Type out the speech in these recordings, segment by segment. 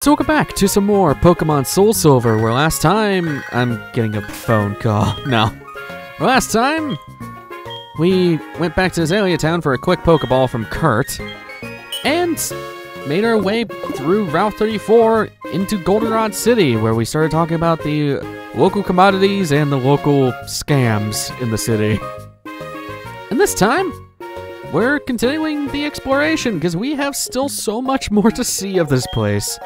So welcome back to some more Pokemon Soul Silver, where last time... I'm getting a phone call. No. Last time, we went back to Azalea Town for a quick Pokeball from Kurt, and made our way through Route 34 into Goldenrod City, where we started talking about the local commodities and the local scams in the city. And this time, we're continuing the exploration, because we have still so much more to see of this place.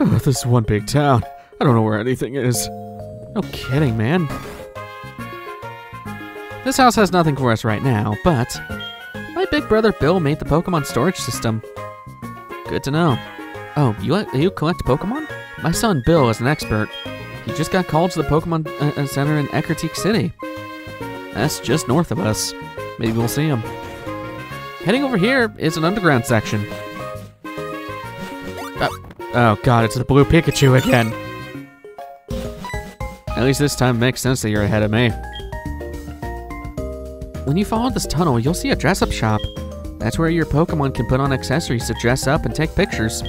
Oh, this is one big town. I don't know where anything is. No kidding, man. This house has nothing for us right now, but my big brother Bill made the Pokemon storage system. Good to know. Oh, you you collect Pokemon? My son Bill is an expert. He just got called to the Pokemon uh, uh Center in Ecruteak City. That's just north of us. Maybe we'll see him. Heading over here is an underground section. Oh god, it's the blue Pikachu again. At least this time it makes sense that you're ahead of me. When you follow this tunnel, you'll see a dress-up shop. That's where your Pokemon can put on accessories to dress up and take pictures.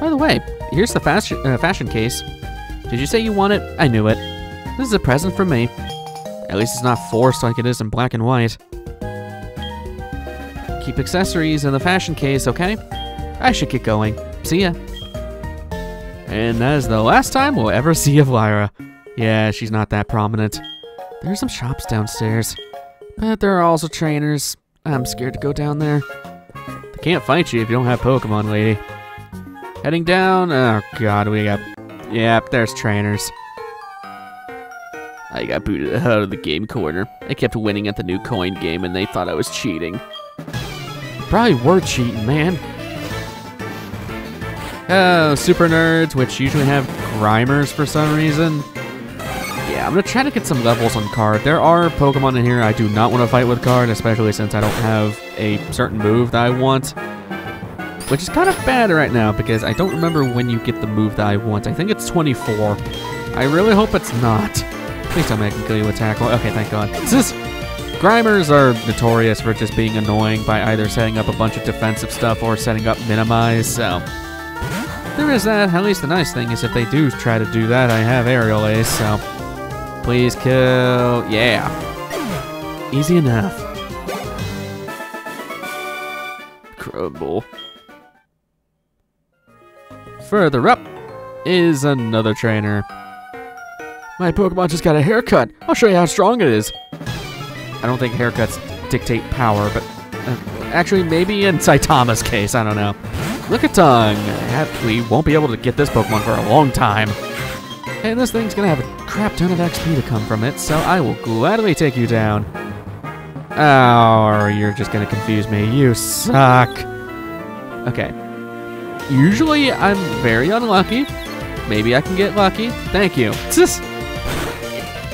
By the way, here's the fashion, uh, fashion case. Did you say you want it? I knew it. This is a present from me. At least it's not forced like it is in black and white. Keep accessories in the fashion case, okay? I should get going. See ya. And that is the last time we'll ever see of Lyra. Yeah, she's not that prominent. There's some shops downstairs. But there are also trainers. I'm scared to go down there. They can't fight you if you don't have Pokemon, lady. Heading down. Oh god, we got... Yep, there's trainers. I got booted out of the game corner. I kept winning at the new coin game and they thought I was cheating. Probably were cheating, man. Oh, super nerds, which usually have Grimers for some reason. Yeah, I'm gonna try to get some levels on card. There are Pokemon in here I do not want to fight with card, especially since I don't have a certain move that I want. Which is kind of bad right now because I don't remember when you get the move that I want. I think it's 24. I really hope it's not. Please tell me I can kill you with tackle. Okay, thank god. This Grimers are notorious for just being annoying by either setting up a bunch of defensive stuff or setting up minimize, so there is that. At least the nice thing is if they do try to do that, I have Aerial Ace, so please kill. Yeah. Easy enough. Crumble. Further up is another trainer. My Pokemon just got a haircut. I'll show you how strong it is. I don't think haircuts dictate power, but uh, actually maybe in Saitama's case, I don't know. Lickitung! We won't be able to get this Pokemon for a long time. And this thing's gonna have a crap ton of XP to come from it, so I will gladly take you down. Oh, you're just gonna confuse me. You suck. Okay. Usually I'm very unlucky. Maybe I can get lucky. Thank you.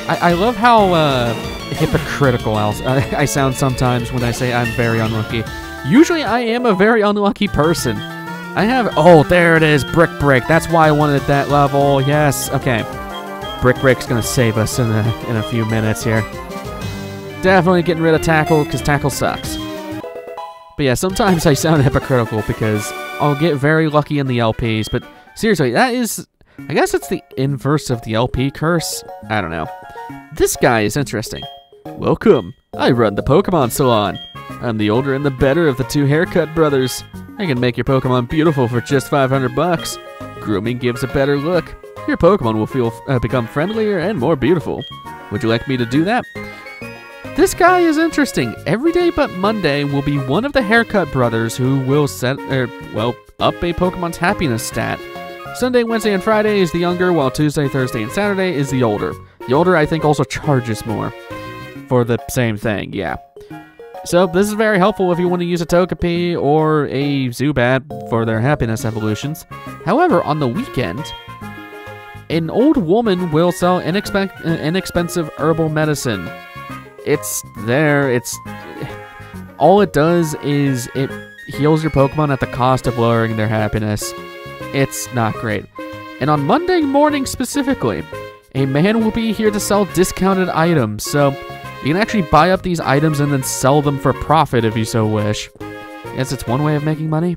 I, I love how uh, hypocritical I, I sound sometimes when I say I'm very unlucky. Usually I am a very unlucky person. I have, oh, there it is, Brick Break. That's why I wanted that level. Yes, okay. Brick Break's gonna save us in a, in a few minutes here. Definitely getting rid of Tackle, because Tackle sucks. But yeah, sometimes I sound hypocritical because I'll get very lucky in the LPs, but seriously, that is, I guess it's the inverse of the LP curse. I don't know. This guy is interesting. Welcome. I run the Pokemon Salon. I'm the older and the better of the two haircut brothers. I can make your Pokemon beautiful for just 500 bucks. Grooming gives a better look. Your Pokemon will feel uh, become friendlier and more beautiful. Would you like me to do that? This guy is interesting. Every day but Monday will be one of the haircut brothers who will set, er, well, up a Pokemon's happiness stat. Sunday, Wednesday, and Friday is the younger, while Tuesday, Thursday, and Saturday is the older. The older, I think, also charges more for the same thing, yeah. So this is very helpful if you want to use a Togepi or a Zubat for their happiness evolutions. However, on the weekend, an old woman will sell inexpe inexpensive herbal medicine. It's there, it's... All it does is it heals your Pokemon at the cost of lowering their happiness. It's not great. And on Monday morning specifically, a man will be here to sell discounted items, so you can actually buy up these items and then sell them for profit if you so wish. Guess it's one way of making money.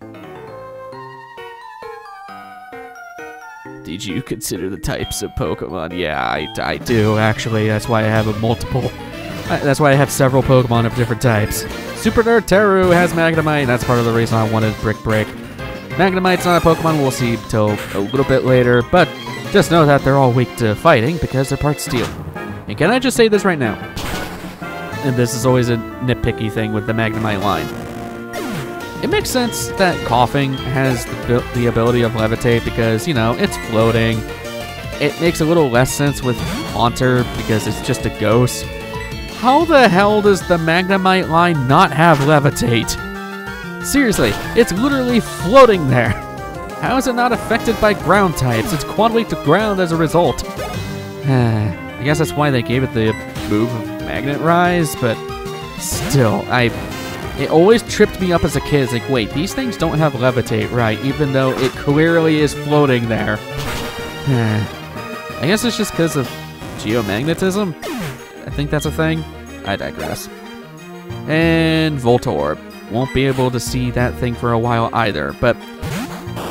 Did you consider the types of Pokemon? Yeah, I, I do, actually. That's why I have a multiple. I, that's why I have several Pokemon of different types. Super Nerd Teru has Magnemite. That's part of the reason I wanted Brick Break. Magnemite's not a Pokemon we'll see till a little bit later, but just know that they're all weak to fighting because they're part steel. And can I just say this right now? And this is always a nitpicky thing with the Magnemite line. It makes sense that Koffing has the, the ability of levitate because, you know, it's floating. It makes a little less sense with Haunter because it's just a ghost. How the hell does the Magnemite line not have levitate? Seriously, it's literally floating there. How is it not affected by ground types? It's weak to ground as a result. I guess that's why they gave it the move Magnet Rise, but still, I it always tripped me up as a kid. It's like, wait, these things don't have levitate, right? Even though it clearly is floating there. I guess it's just because of geomagnetism. I think that's a thing. I digress. And Voltorb. Won't be able to see that thing for a while either, but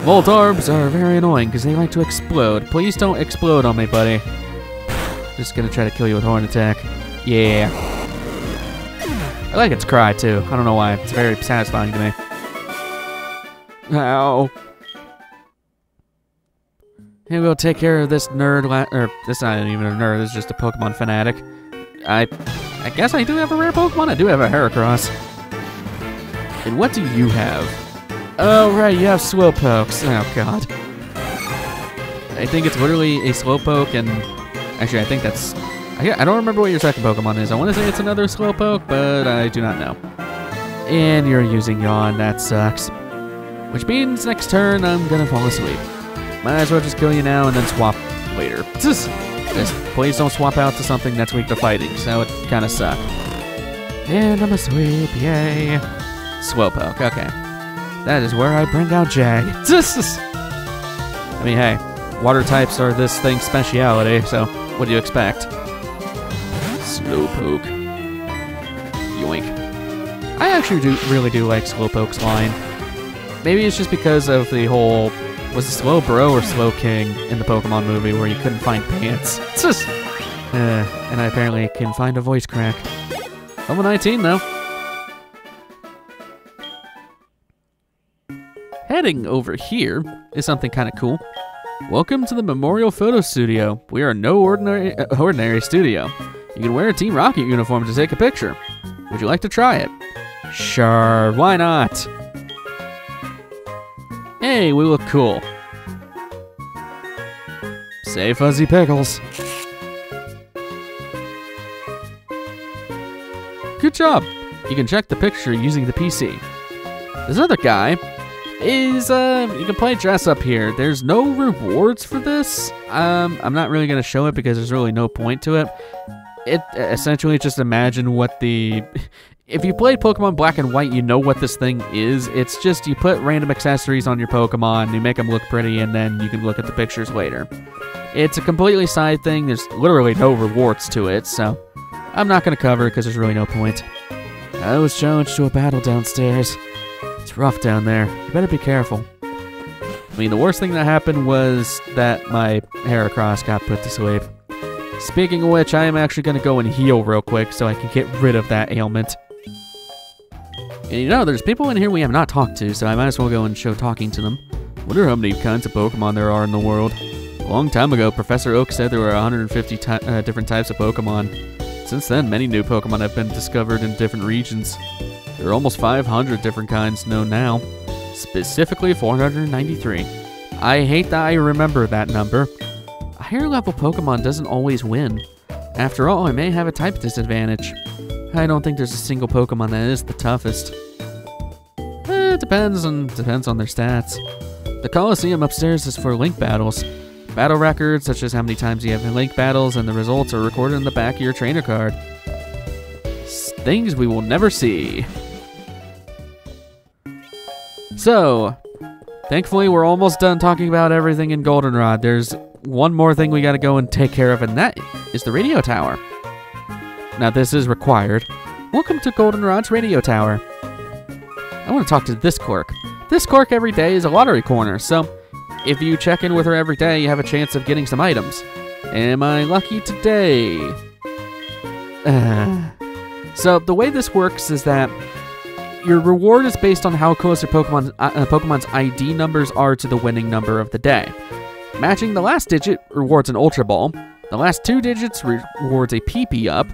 Voltorbs are very annoying because they like to explode. Please don't explode on me, buddy. Just gonna try to kill you with Horn Attack. Yeah. I like its cry, too. I don't know why. It's very satisfying to me. Ow. Hey, we'll take care of this nerd, or this is not even a nerd, this is just a Pokemon fanatic. I I guess I do have a rare Pokemon. I do have a Heracross. And what do you have? Oh, right, you have Slowpokes. Oh, God. I think it's literally a Slowpoke, and actually, I think that's. I, don't remember what your second Pokemon is. I want to say it's another Slowpoke, but I do not know. And you're using Yawn. That sucks. Which means next turn, I'm gonna fall asleep. Might as well just kill you now and then swap later. Just, just please don't swap out to something that's weak to fighting, so it kind of sucks. And I'm asleep, yay. Slowpoke, okay. That is where I bring out Jag. I mean, hey, water types are this thing's speciality, so what do you expect? Slowpoke. Yoink. I actually do really do like Slowpoke's line. Maybe it's just because of the whole was it Slowbro or Slowking in the Pokemon movie where you couldn't find pants. Just, uh, and I apparently can find a voice crack. Level 19 though. Heading over here is something kind of cool. Welcome to the Memorial Photo Studio. We are no ordinary uh, ordinary studio. You can wear a Team Rocket uniform to take a picture. Would you like to try it? Sure, why not? Hey, we look cool. Say Fuzzy Pickles. Good job. You can check the picture using the PC. This other guy is uh you can play dress up here. There's no rewards for this. Um I'm not really going to show it because there's really no point to it. It essentially just imagine what the if you played Pokemon Black and White, you know what this thing is. It's just you put random accessories on your Pokemon, you make them look pretty, and then you can look at the pictures later. It's a completely side thing. There's literally no rewards to it, so I'm not going to cover it because there's really no point. I was challenged to a battle downstairs. It's rough down there. You better be careful. I mean, the worst thing that happened was that my Heracross got put to sleep. Speaking of which, I am actually going to go and heal real quick so I can get rid of that ailment. And you know, there's people in here we have not talked to, so I might as well go and show talking to them. Wonder how many kinds of Pokemon there are in the world. A long time ago, Professor Oak said there were 150 ty uh, different types of Pokemon. Since then, many new Pokemon have been discovered in different regions. There are almost 500 different kinds known now, specifically 493. I hate that I remember that number. A higher level Pokemon doesn't always win. After all, I may have a type disadvantage. I don't think there's a single Pokemon that is the toughest. Eh, it depends on depends on their stats. The Coliseum upstairs is for link battles. Battle records, such as how many times you have link battles, and the results are recorded in the back of your trainer card. Things we will never see. So, thankfully, we're almost done talking about everything in Goldenrod. There's one more thing we gotta go and take care of, and that is the radio tower. Now, this is required. Welcome to Goldenrod's radio tower. I want to talk to this cork. This cork every day is a lottery corner, so if you check in with her every day, you have a chance of getting some items. Am I lucky today? So the way this works is that your reward is based on how close your Pokemon, uh, Pokemon's ID numbers are to the winning number of the day. Matching the last digit rewards an Ultra Ball. The last two digits re- rewards a PP up.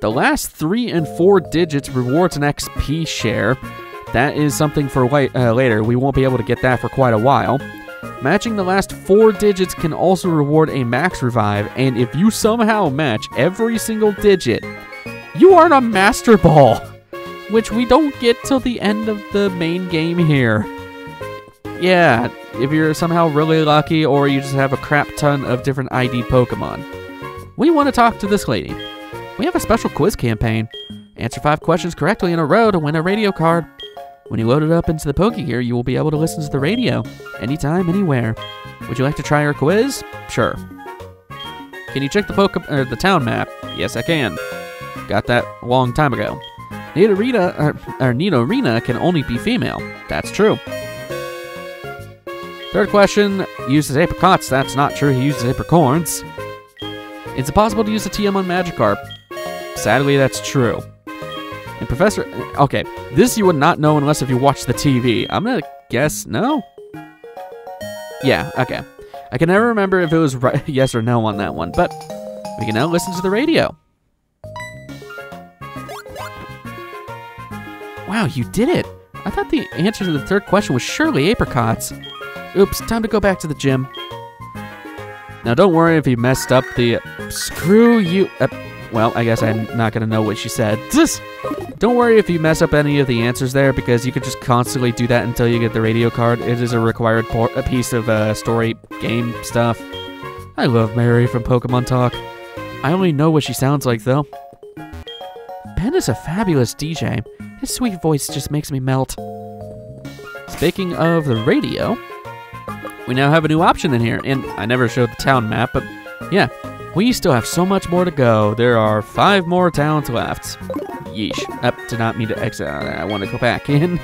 The last three and four digits rewards an XP share. That is something for uh, later. We won't be able to get that for quite a while. Matching the last four digits can also reward a max revive, and if you somehow match every single digit, you earn a Master Ball, which we don't get till the end of the main game here. Yeah, if you're somehow really lucky or you just have a crap ton of different ID Pokemon. We want to talk to this lady. We have a special quiz campaign. Answer five questions correctly in a row to win a radio card. When you load it up into the Pokegear, you will be able to listen to the radio anytime, anywhere. Would you like to try our quiz? Sure. Can you check the Poke or uh, the town map? Yes, I can. Got that a long time ago. Nidorina uh, or, or Nidorina can only be female. That's true. Third question uses apricots. That's not true. He uses apricorns. It's impossible to use a TM on Magikarp. Sadly, that's true. And Professor... Okay, this you would not know unless if you watch the TV. I'm gonna guess no? Yeah, okay. I can never remember if it was right, yes or no on that one, but we can now listen to the radio. Wow, you did it! I thought the answer to the third question was surely apricots. Oops, time to go back to the gym. Now, don't worry if you messed up the... Screw you... Uh, well, I guess I'm not going to know what she said. Don't worry if you mess up any of the answers there, because you could just constantly do that until you get the radio card. It is a required a piece of uh, story game stuff. I love Mary from Pokemon Talk. I only know what she sounds like, though. Ben is a fabulous DJ. His sweet voice just makes me melt. Speaking of the radio, we now have a new option in here. And I never showed the town map, but yeah, we still have so much more to go. There are five more towns left. Yeesh. Up, did not mean to exit. I want to go back in.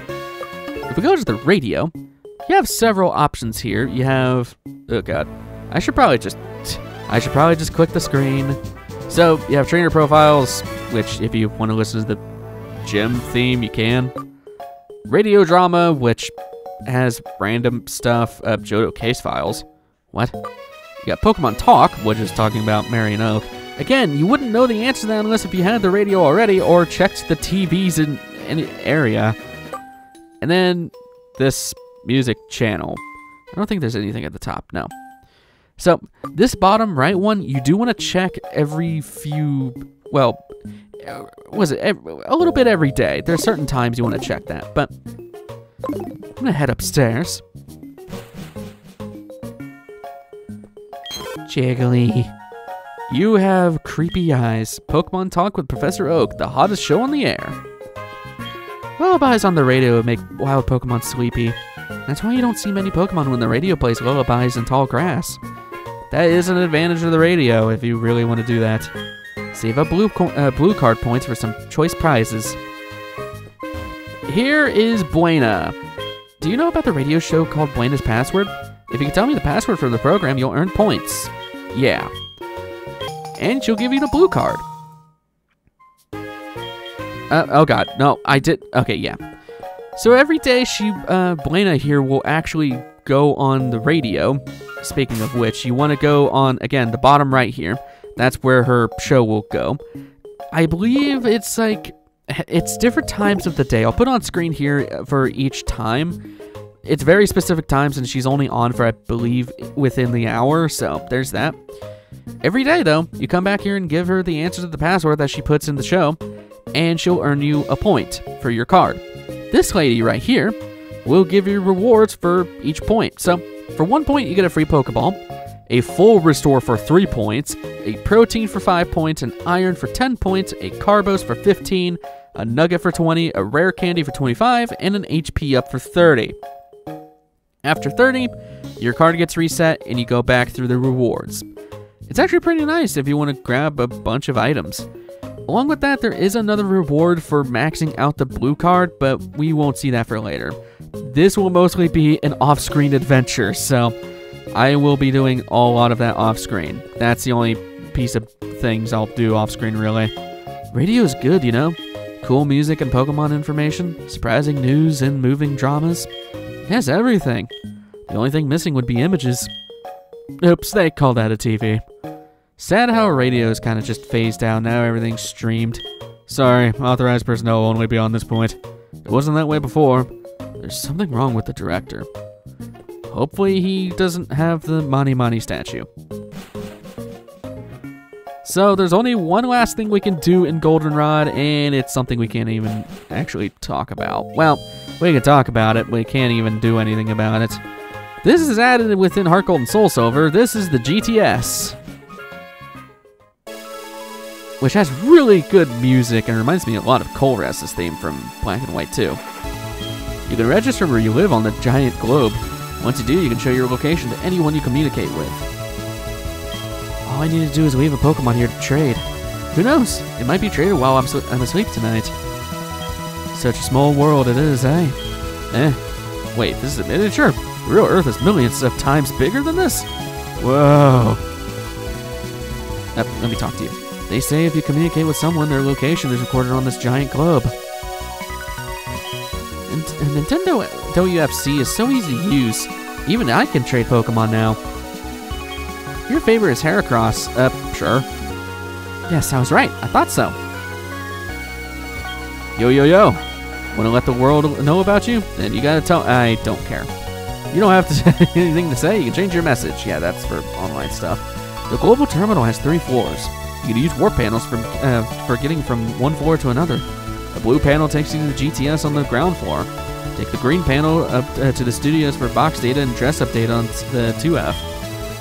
If we go to the radio, you have several options here. You have, oh god, I should probably just, I should probably just click the screen. So you have trainer profiles, which if you want to listen to the gym theme, you can. Radio drama, which has random stuff. Uh, Johto case files. What? You got Pokemon Talk, which is talking about Mary and Oak. Again, you wouldn't know the answer to that unless if you had the radio already or checked the TVs in any area. And then this music channel. I don't think there's anything at the top, no. So, this bottom right one, you do want to check every few, well, uh, was it every, a little bit every day. There's certain times you want to check that, but I'm gonna head upstairs. Jiggly. You have creepy eyes. Pokemon Talk with Professor Oak, the hottest show on the air. Lullabies on the radio make wild Pokemon sleepy. That's why you don't see many Pokemon when the radio plays lullabies in tall grass. That is an advantage of the radio if you really want to do that. Save up blue, uh, blue card points for some choice prizes. Here is Buena. Do you know about the radio show called Buena's Password? If you can tell me the password for the program, you'll earn points. Yeah. And she'll give you the blue card. Uh, oh god, no, I did. Okay, yeah. So every day, she, uh, Buena here will actually go on the radio. Speaking of which, you want to go on, again, the bottom right here. That's where her show will go. I believe it's like it's different times of the day. I'll put on screen here for each time. It's very specific times, and she's only on for, I believe, within the hour, so there's that. Every day, though, you come back here and give her the answer to the password that she puts in the show, and she'll earn you a point for your card. This lady right here will give you rewards for each point. So, for one point, you get a free Pokeball a full restore for 3 points, a protein for 5 points, an iron for 10 points, a carbos for 15, a nugget for 20, a rare candy for 25, and an HP up for 30. After 30, your card gets reset and you go back through the rewards. It's actually pretty nice if you want to grab a bunch of items. Along with that, there is another reward for maxing out the blue card, but we won't see that for later. This will mostly be an off screen adventure, so I will be doing a lot of that off screen. That's the only piece of things I'll do off screen, really. Radio is good, you know? Cool music and Pokemon information, surprising news and moving dramas. It has everything. The only thing missing would be images. Oops, they called that a TV. Sad how radio is kind of just phased out now, everything's streamed. Sorry, authorized personnel only be on this point. It wasn't that way before. There's something wrong with the director. Hopefully he doesn't have the Mani Mani statue. So there's only one last thing we can do in Goldenrod, and it's something we can't even actually talk about. Well, we can talk about it, but we can't even do anything about it. This is added within Heart Gold and Soul Silver. This is the GTS. Which has really good music and reminds me a lot of Colress's theme from Black and White 2. You can register where you live on the giant globe. Once you do, you can show your location to anyone you communicate with. All I need to do is leave a Pokemon here to trade. Who knows? It might be traded while I'm, I'm asleep tonight. Such a small world it is, eh? Eh. Wait, this is a miniature? Real Earth is millions of times bigger than this? Whoa. Uh, let me talk to you. They say if you communicate with someone, their location is recorded on this giant globe. And Nintendo WFC is so easy to use. Even I can trade Pokemon now. Your favorite is Heracross. Uh, sure. Yes, I was right. I thought so. Yo, yo, yo. Want to let the world know about you? Then you gotta tell. I don't care. You don't have to anything to say. You can change your message. Yeah, that's for online stuff. The global terminal has three floors. You can use warp panels for, uh, for getting from one floor to another. The blue panel takes you to the GTS on the ground floor. Take the green panel up uh, to the studios for box data and dress up data on the 2F.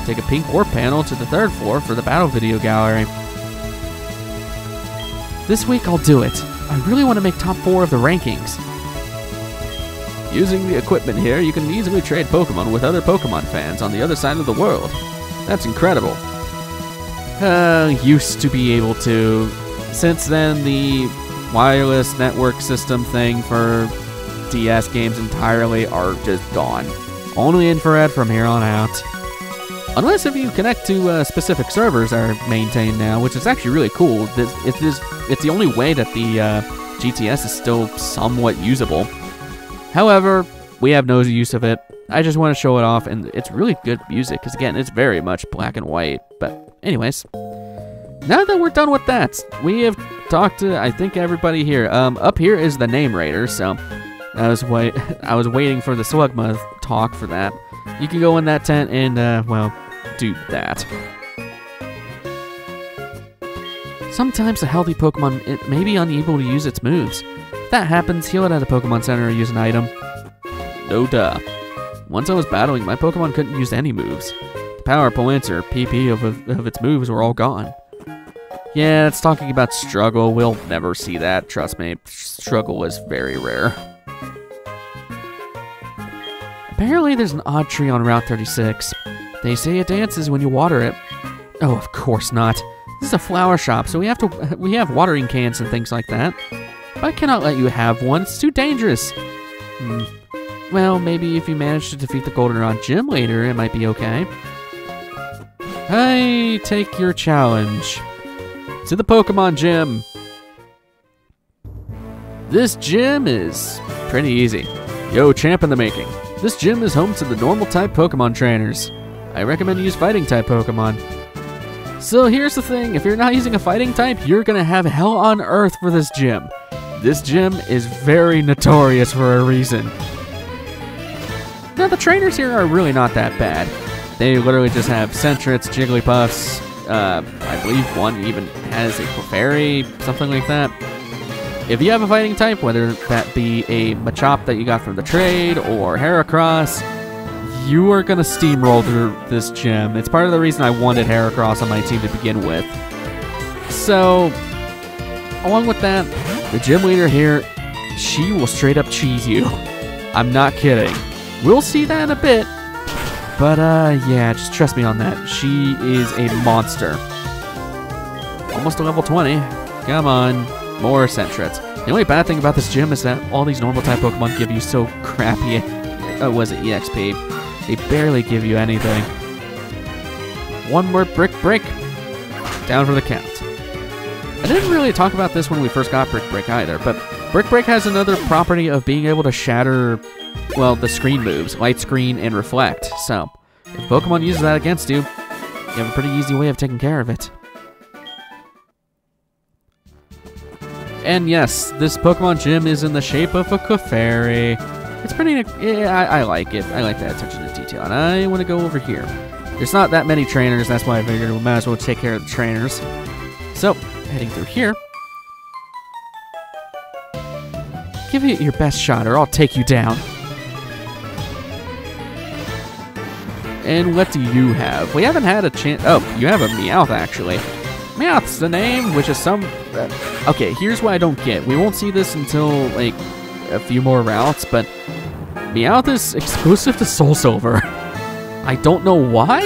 Take a pink warp panel to the third floor for the battle video gallery. This week I'll do it. I really want to make top 4 of the rankings. Using the equipment here, you can easily trade Pokemon with other Pokemon fans on the other side of the world. That's incredible. Uh, used to be able to. Since then, the wireless network system thing for DS games entirely are just gone. Only infrared from here on out. Unless if you connect to uh, specific servers are maintained now, which is actually really cool. This, it is, it's the only way that the uh, GTS is still somewhat usable. However, we have no use of it. I just want to show it off, and it's really good music, because again, it's very much black and white. But anyways, now that we're done with that, we have talked to, I think, everybody here. Um, up here is the name rater, so I was wait, I was waiting for the Slugma talk for that. You can go in that tent and, uh, well, do that. Sometimes a healthy Pokemon it may be unable to use its moves. If that happens, heal it at a Pokemon Center or use an item. No duh. Once I was battling, my Pokemon couldn't use any moves. The power points or PP of, of its moves were all gone. Yeah, it's talking about struggle. We'll never see that, trust me. Struggle is very rare. Apparently there's an odd tree on Route 36. They say it dances when you water it. Oh, of course not. This is a flower shop, so we have to we have watering cans and things like that. But I cannot let you have one. It's too dangerous. Hmm. Well, maybe if you manage to defeat the Goldenrod gym later, it might be okay. I take your challenge. To the Pokemon gym. This gym is pretty easy. Yo, champ in the making. This gym is home to the normal type Pokemon trainers. I recommend you use fighting type Pokemon. So here's the thing, if you're not using a fighting type, you're gonna have hell on earth for this gym. This gym is very notorious for a reason. Now, the trainers here are really not that bad. They literally just have Sentrets, Jigglypuffs, uh, I believe one even has a Clefairy, something like that. If you have a fighting type, whether that be a Machop that you got from the trade or Heracross, you are going to steamroll through this gym. It's part of the reason I wanted Heracross on my team to begin with. So, along with that, the gym leader here, she will straight up cheese you. I'm not kidding. We'll see that in a bit. But, uh, yeah, just trust me on that. She is a monster. Almost to level 20. Come on. More Sentrets. The only bad thing about this gym is that all these normal type Pokemon give you so crappy, uh, was it EXP? They barely give you anything. one more brick break. Down for the count. I didn't really talk about this when we first got Brick Break either, but Brick Break has another property of being able to shatter, well, the screen moves, light screen and reflect. So, if Pokemon uses that against you, you have a pretty easy way of taking care of it. And yes, this Pokemon gym is in the shape of a Clefairy. It's pretty, yeah, I, I like it. I like that attention to detail, and I want to go over here. There's not that many trainers, that's why I figured we might as well take care of the trainers. So, heading through here. Give it your best shot, or I'll take you down. And what do you have? We haven't had a chance. Oh, you have a Meowth, actually. Meowth's the name, which is some. Uh, okay, here's what I don't get. We won't see this until, like, a few more routes, but Meowth is exclusive to Soul Silver. I don't know why.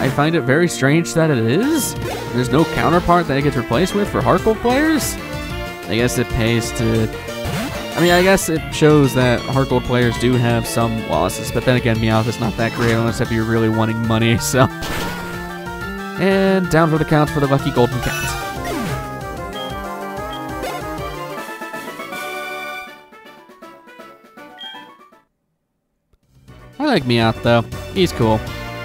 I find it very strange that it is. There's no counterpart that it gets replaced with for Gold players. I guess it pays to. I mean, I guess it shows that Gold players do have some losses, but then again, Meowth is not that great unless if you're really wanting money, so. And down for the count for the Lucky Golden Cat. Like Meowth though. He's cool.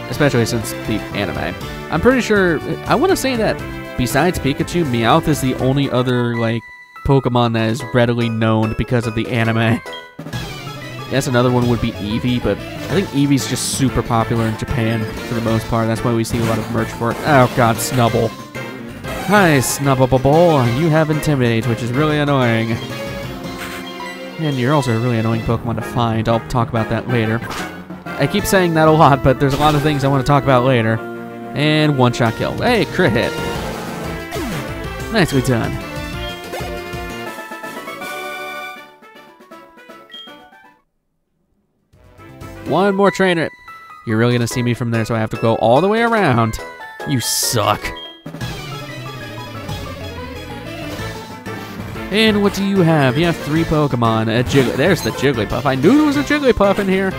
Especially since the anime. I'm pretty sure I wanna say that besides Pikachu, Meowth is the only other like Pokemon that is readily known because of the anime. Yes, another one would be Eevee, but I think Eevee's just super popular in Japan for the most part. That's why we see a lot of merch for it. Oh god, Snubbull. Hi, Snubbable. You have Intimidate, which is really annoying. And you're also a really annoying Pokemon to find. I'll talk about that later. I keep saying that a lot, but there's a lot of things I want to talk about later. And one-shot kill. Hey, crit hit. Nicely done. One more trainer. You're really gonna see me from there, so I have to go all the way around. You suck. And what do you have? You have three Pokemon. A Jiggly. There's the Jigglypuff. I knew there was a Jigglypuff in here.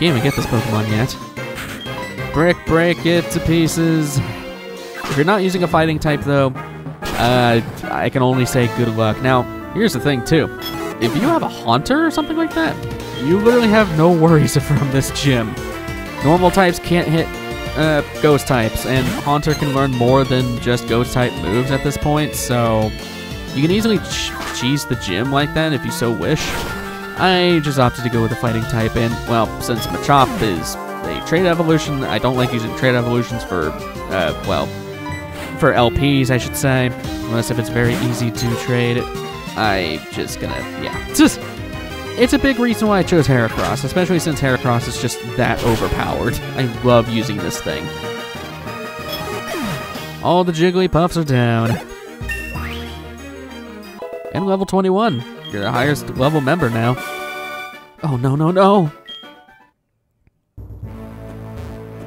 Can't even get this Pokemon yet. Brick, break it to pieces. If you're not using a fighting type, though, uh, I can only say good luck. Now, here's the thing, too. If you have a Haunter or something like that, you literally have no worries from this gym. Normal types can't hit uh, ghost types, and Haunter can learn more than just ghost type moves at this point, so you can easily ch cheese the gym like that if you so wish. I just opted to go with a fighting type, and well, since Machop is a trade evolution, I don't like using trade evolutions for, uh, well, for LPs, I should say, unless if it's very easy to trade. I'm just gonna, yeah, it's just it's a big reason why I chose Heracross, especially since Heracross is just that overpowered. I love using this thing. All the Jigglypuffs are down. And level 21. You're the highest level member now. Oh, no, no, no.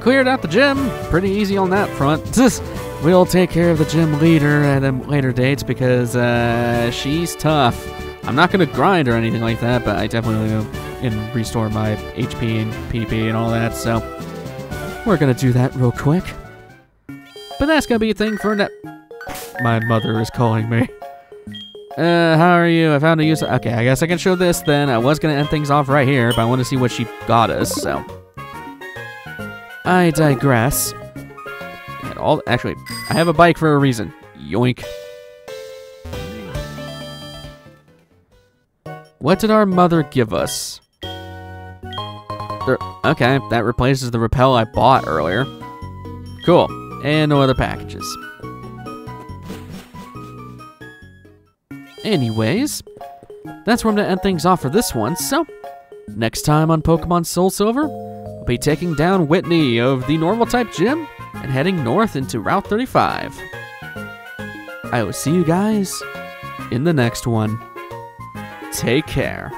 Cleared out the gym. Pretty easy on that front. we'll take care of the gym leader at a later date because uh, she's tough. I'm not going to grind or anything like that, but I definitely will and restore my HP and PP and all that, so we're going to do that real quick. But that's going to be a thing for net. My mother is calling me. Uh, how are you? I found a use. Okay, I guess I can show this then. I was to end things off right here, but I want to see what she got us, so. I digress. And all Actually, I have a bike for a reason. Yoink. What did our mother give us? There, okay, that replaces the repel I bought earlier. Cool. And no other packages. Anyways, that's where I'm going to end things off for this one, so next time on Pokemon Soul Silver, we'll be taking down Whitney of the normal type gym and heading north into Route 35. I will see you guys in the next one. Take care.